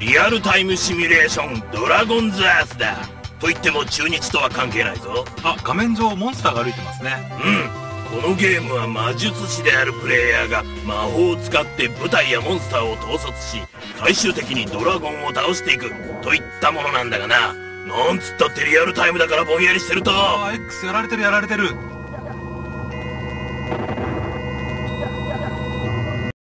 リアルタイムシミュレーションドラゴンズアースだ。と言っても中日とは関係ないぞ。あ画面上モンスターが歩いてますね。うん。このゲームは魔術師であるプレイヤーが魔法を使って舞台やモンスターを統率し最終的にドラゴンを倒していく。といったものなんだがな。なんつったってリアルタイムだからぼんやりしてると。ああ X やられてるやられてる。